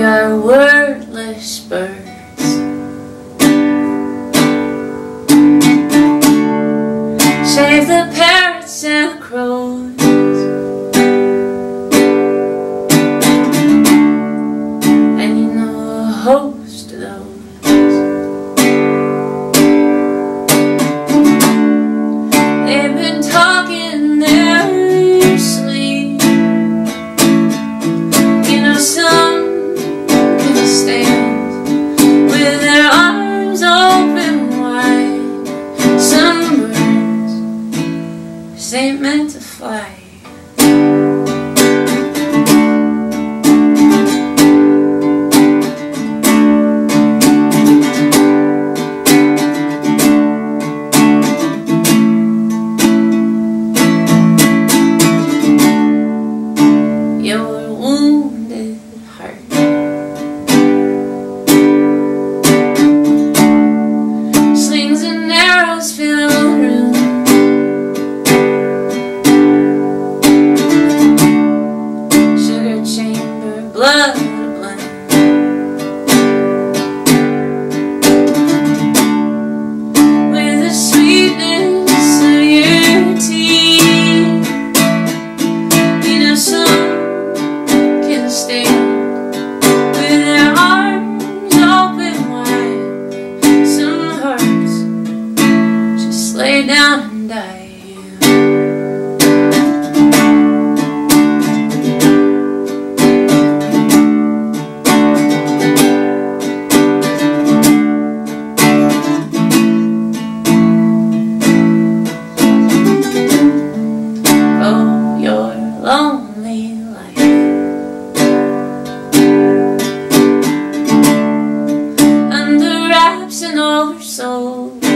We are wordless birds. Save the resentment fly. your soul.